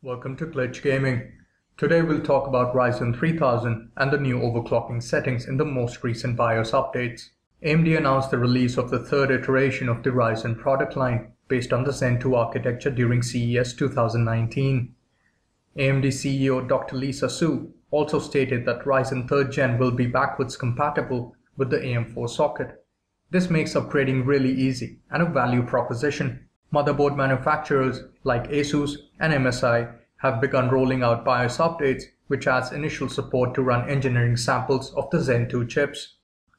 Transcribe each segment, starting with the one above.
Welcome to Glitch Gaming. Today we'll talk about Ryzen 3000 and the new overclocking settings in the most recent BIOS updates. AMD announced the release of the third iteration of the Ryzen product line based on the Zen 2 architecture during CES 2019. AMD CEO Dr. Lisa Su also stated that Ryzen 3rd Gen will be backwards compatible with the AM4 socket. This makes upgrading really easy and a value proposition. Motherboard manufacturers like ASUS and MSI have begun rolling out BIOS updates, which adds initial support to run engineering samples of the Zen 2 chips.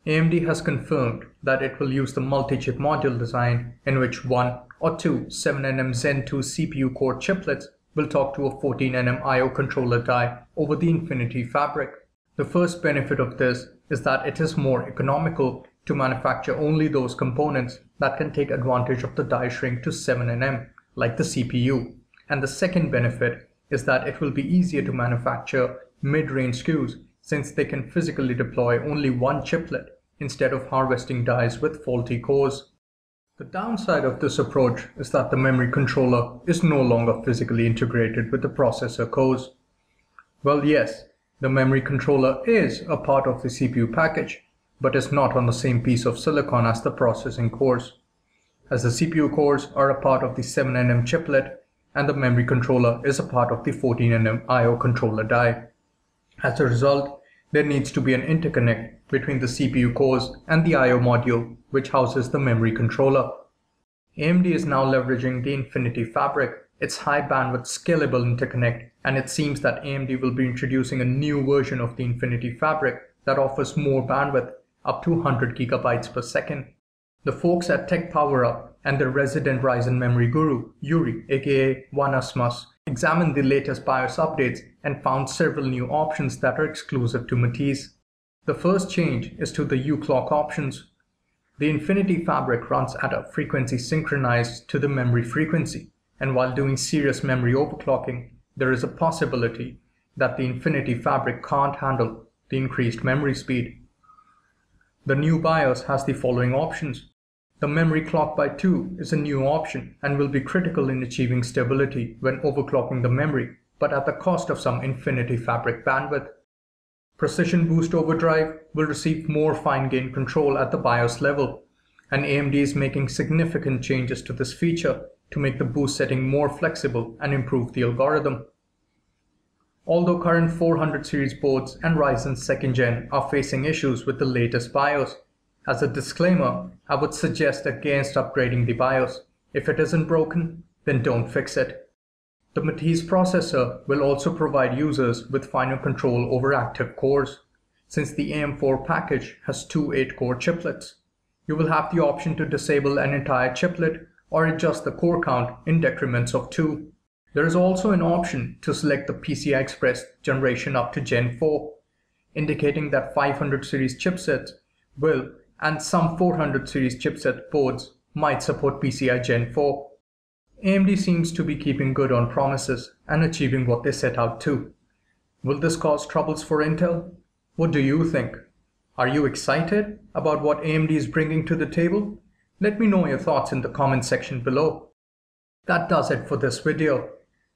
AMD has confirmed that it will use the multi-chip module design in which one or two 7nm Zen 2 CPU core chiplets will talk to a 14nm I.O. controller die over the Infinity Fabric. The first benefit of this is that it is more economical to manufacture only those components that can take advantage of the die shrink to 7nm, like the CPU. And the second benefit is that it will be easier to manufacture mid-range SKUs since they can physically deploy only one chiplet instead of harvesting dies with faulty cores. The downside of this approach is that the memory controller is no longer physically integrated with the processor cores. Well yes, the memory controller is a part of the CPU package, but is not on the same piece of silicon as the processing cores. As the CPU cores are a part of the 7nm chiplet, and the memory controller is a part of the 14nm I.O. controller die. As a result, there needs to be an interconnect between the CPU cores and the I.O. module, which houses the memory controller. AMD is now leveraging the Infinity Fabric, its high bandwidth scalable interconnect, and it seems that AMD will be introducing a new version of the Infinity Fabric that offers more bandwidth, up to 100 gigabytes per second. The folks at TechPowerUp and their resident Ryzen memory guru, Yuri, aka 1usmus, examined the latest BIOS updates and found several new options that are exclusive to Matisse. The first change is to the uClock options. The Infinity Fabric runs at a frequency synchronized to the memory frequency, and while doing serious memory overclocking, there is a possibility that the Infinity Fabric can't handle the increased memory speed. The new BIOS has the following options. The memory clock by 2 is a new option and will be critical in achieving stability when overclocking the memory, but at the cost of some Infinity Fabric bandwidth. Precision Boost Overdrive will receive more fine-grained control at the BIOS level, and AMD is making significant changes to this feature to make the boost setting more flexible and improve the algorithm. Although current 400 series boards and Ryzen 2nd Gen are facing issues with the latest BIOS, as a disclaimer, I would suggest against upgrading the BIOS. If it isn't broken, then don't fix it. The Matisse processor will also provide users with finer control over active cores. Since the AM4 package has two 8-core chiplets, you will have the option to disable an entire chiplet or adjust the core count in decrements of 2. There is also an option to select the PCI Express generation up to Gen 4, indicating that 500 series chipsets will and some 400 series chipset boards might support PCI Gen 4. AMD seems to be keeping good on promises and achieving what they set out to. Will this cause troubles for Intel? What do you think? Are you excited about what AMD is bringing to the table? Let me know your thoughts in the comment section below. That does it for this video.